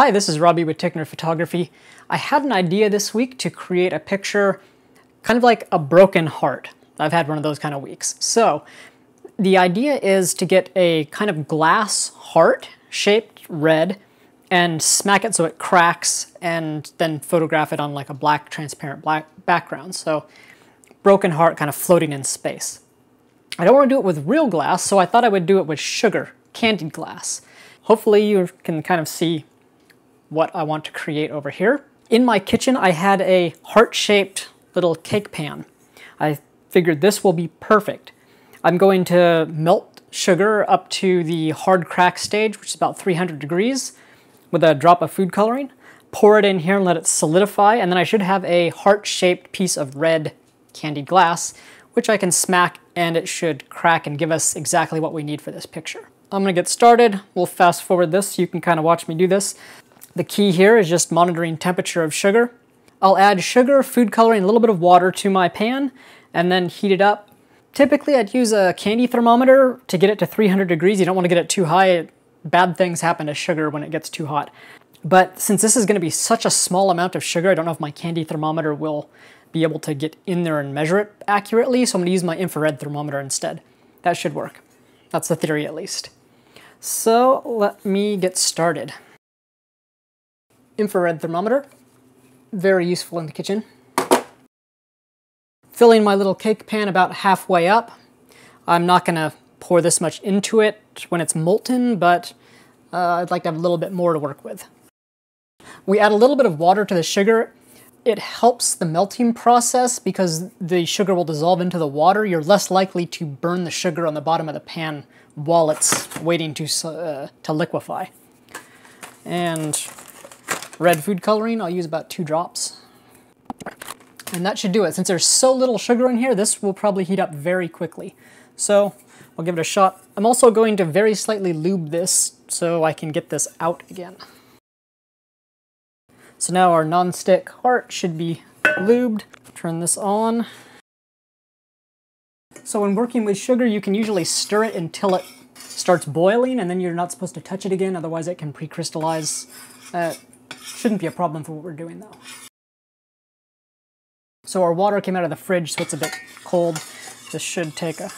Hi, this is Robbie with Ticknor Photography. I had an idea this week to create a picture kind of like a broken heart. I've had one of those kind of weeks. So the idea is to get a kind of glass heart shaped red and smack it so it cracks and then photograph it on like a black transparent black background. So broken heart kind of floating in space. I don't want to do it with real glass, so I thought I would do it with sugar, candied glass. Hopefully you can kind of see what I want to create over here. In my kitchen, I had a heart-shaped little cake pan. I figured this will be perfect. I'm going to melt sugar up to the hard crack stage, which is about 300 degrees, with a drop of food coloring. Pour it in here and let it solidify, and then I should have a heart-shaped piece of red candied glass, which I can smack and it should crack and give us exactly what we need for this picture. I'm gonna get started. We'll fast forward this you can kind of watch me do this. The key here is just monitoring temperature of sugar. I'll add sugar, food coloring, a little bit of water to my pan and then heat it up. Typically I'd use a candy thermometer to get it to 300 degrees. You don't want to get it too high. Bad things happen to sugar when it gets too hot. But since this is going to be such a small amount of sugar, I don't know if my candy thermometer will be able to get in there and measure it accurately, so I'm going to use my infrared thermometer instead. That should work. That's the theory at least. So let me get started infrared thermometer. Very useful in the kitchen. Filling my little cake pan about halfway up. I'm not going to pour this much into it when it's molten, but uh, I'd like to have a little bit more to work with. We add a little bit of water to the sugar. It helps the melting process because the sugar will dissolve into the water. You're less likely to burn the sugar on the bottom of the pan while it's waiting to, uh, to liquefy. And red food coloring, I'll use about two drops. And that should do it. Since there's so little sugar in here, this will probably heat up very quickly. So I'll give it a shot. I'm also going to very slightly lube this so I can get this out again. So now our non-stick heart should be lubed. Turn this on. So when working with sugar, you can usually stir it until it starts boiling, and then you're not supposed to touch it again, otherwise it can pre-crystallize. Uh, Shouldn't be a problem for what we're doing though. So our water came out of the fridge, so it's a bit cold. This should take a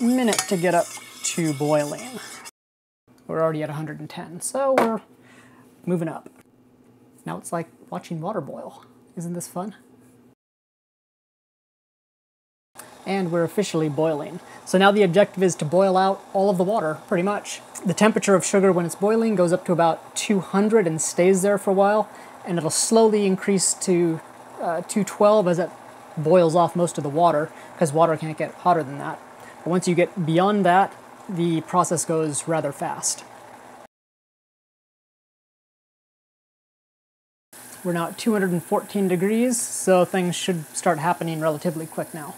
minute to get up to boiling. We're already at 110, so we're moving up. Now it's like watching water boil. Isn't this fun? And we're officially boiling. So now the objective is to boil out all of the water, pretty much. The temperature of sugar when it's boiling goes up to about 200 and stays there for a while, and it'll slowly increase to uh, 212 as it boils off most of the water, because water can't get hotter than that. But once you get beyond that, the process goes rather fast. We're now at 214 degrees, so things should start happening relatively quick now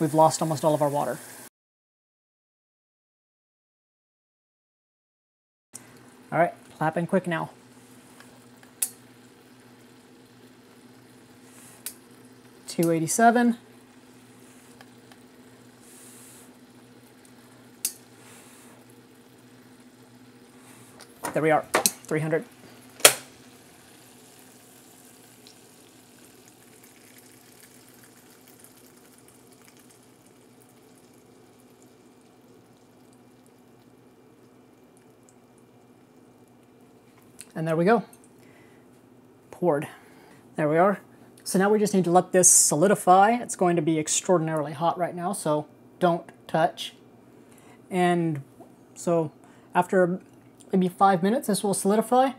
we've lost almost all of our water. All right, clapping quick now. Two eighty-seven. There we are, 300. And there we go. Poured. There we are. So now we just need to let this solidify. It's going to be extraordinarily hot right now, so don't touch. And so after maybe five minutes, this will solidify.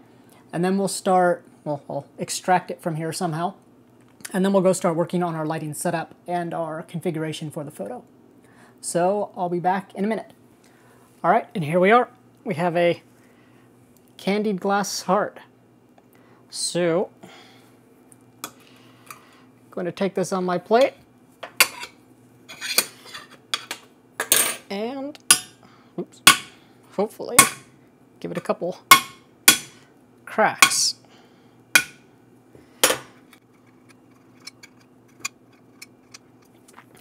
And then we'll start, well, I'll extract it from here somehow. And then we'll go start working on our lighting setup and our configuration for the photo. So I'll be back in a minute. All right, and here we are. We have a candied glass heart. So, I'm going to take this on my plate. And, oops, hopefully, give it a couple cracks.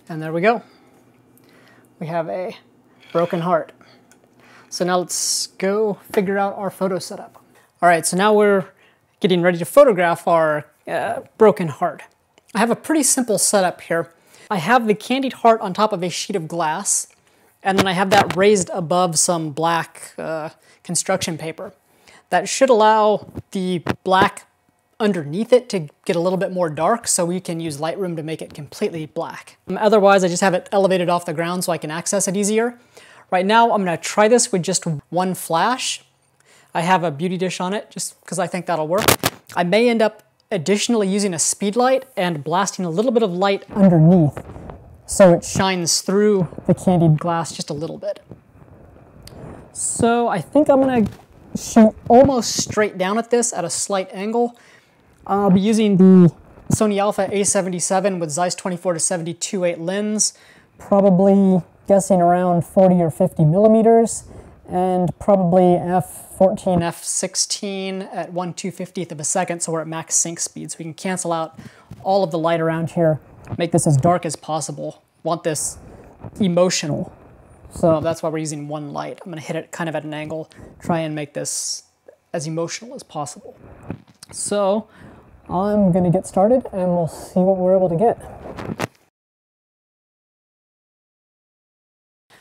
And there we go. We have a broken heart. So now let's go figure out our photo setup. All right, so now we're getting ready to photograph our uh, broken heart. I have a pretty simple setup here. I have the candied heart on top of a sheet of glass, and then I have that raised above some black uh, construction paper. That should allow the black underneath it to get a little bit more dark so we can use Lightroom to make it completely black. Um, otherwise, I just have it elevated off the ground so I can access it easier. Right now, I'm gonna try this with just one flash. I have a beauty dish on it just because I think that'll work. I may end up additionally using a speed light and blasting a little bit of light underneath so it shines through the candied glass just a little bit. So I think I'm gonna shoot almost straight down at this at a slight angle. I'll be using the Sony Alpha A77 with Zeiss 24 to 72 8 lens, probably guessing around 40 or 50 millimeters, and probably f14, f16 at 1 250th of a second, so we're at max sync speed, so we can cancel out all of the light around here, make this as dark as possible. Want this emotional. So that's why we're using one light. I'm gonna hit it kind of at an angle, try and make this as emotional as possible. So I'm gonna get started and we'll see what we're able to get.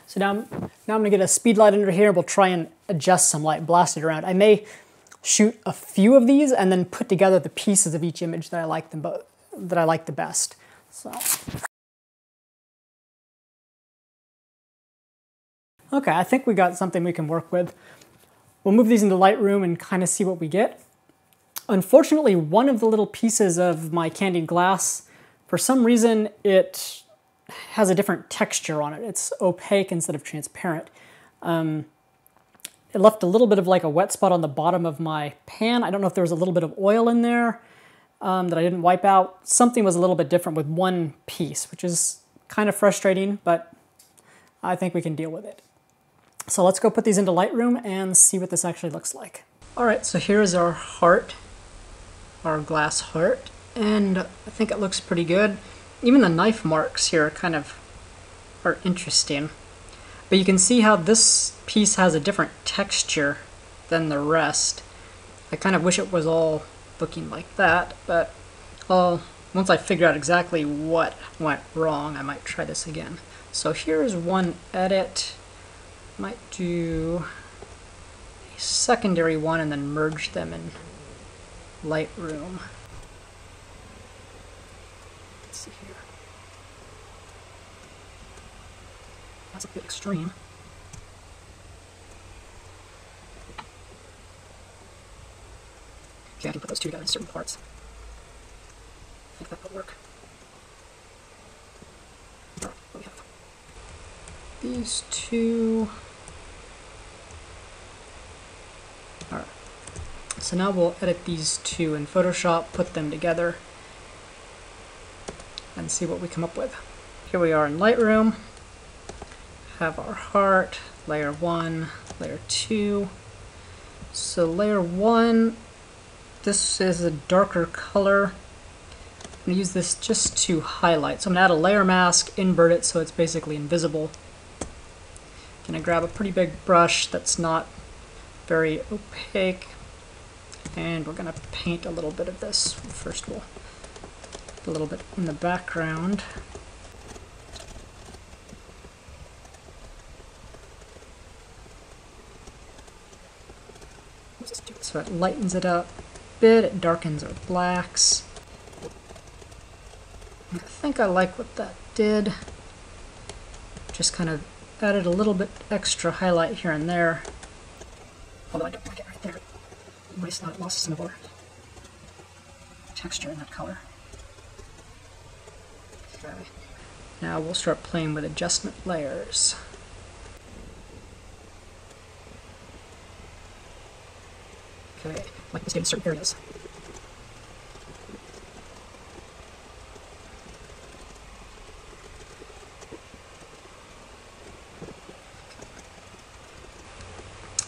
So now, I'm, now I'm gonna get a speed light under here. We'll try and adjust some light, blast it around. I may shoot a few of these and then put together the pieces of each image that I like the, that I like the best. So. Okay, I think we got something we can work with. We'll move these into Lightroom and kind of see what we get. Unfortunately, one of the little pieces of my candied glass, for some reason, it has a different texture on it. It's opaque instead of transparent. Um, it left a little bit of like a wet spot on the bottom of my pan. I don't know if there was a little bit of oil in there um, that I didn't wipe out. Something was a little bit different with one piece, which is kind of frustrating, but I think we can deal with it. So let's go put these into Lightroom and see what this actually looks like. All right, so here is our heart, our glass heart, and I think it looks pretty good even the knife marks here kind of are interesting. But you can see how this piece has a different texture than the rest. I kind of wish it was all looking like that, but well, once I figure out exactly what went wrong, I might try this again. So here's one edit. Might do a secondary one and then merge them in Lightroom. That's a bit extreme. Okay, I can put those two together in certain parts. I think that will work. These two. Alright. So now we'll edit these two in Photoshop, put them together, and see what we come up with. Here we are in Lightroom have our heart, layer one, layer two. So layer one, this is a darker color. I'm to use this just to highlight. So I'm to add a layer mask, invert it so it's basically invisible. To grab a pretty big brush that's not very opaque and we're going to paint a little bit of this. First we'll a little bit in the background. So it lightens it up a bit, it darkens our blacks. I think I like what that did. Just kind of added a little bit extra highlight here and there. Although I don't like it right there. Waste not lost some of our texture in that color. Okay. Now we'll start playing with adjustment layers. Okay, like this in certain areas.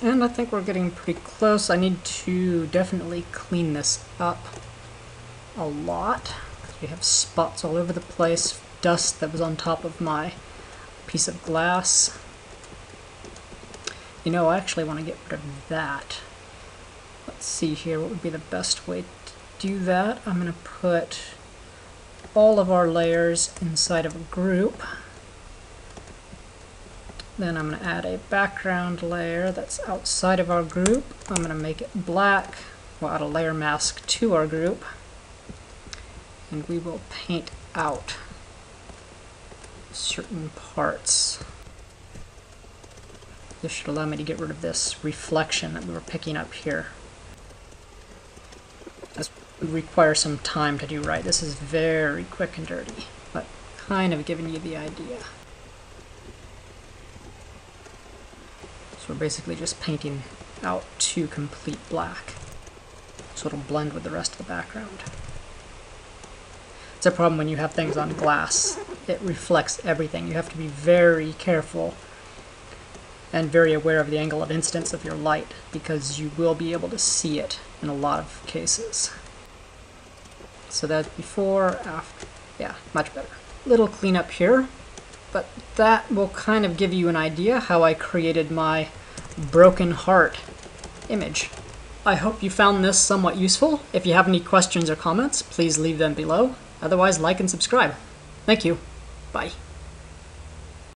And I think we're getting pretty close. I need to definitely clean this up a lot. We have spots all over the place, dust that was on top of my piece of glass. You know, I actually want to get rid of that. Let's see here, what would be the best way to do that? I'm going to put all of our layers inside of a group. Then I'm going to add a background layer that's outside of our group. I'm going to make it black. We'll add a layer mask to our group. And we will paint out certain parts. This should allow me to get rid of this reflection that we were picking up here. This would require some time to do right. This is very quick and dirty, but kind of giving you the idea. So we're basically just painting out to complete black. So it'll blend with the rest of the background. It's a problem when you have things on glass. It reflects everything. You have to be very careful and very aware of the angle of incidence of your light because you will be able to see it in a lot of cases. So that's before, after, yeah, much better. Little cleanup here, but that will kind of give you an idea how I created my broken heart image. I hope you found this somewhat useful. If you have any questions or comments, please leave them below. Otherwise, like and subscribe. Thank you. Bye.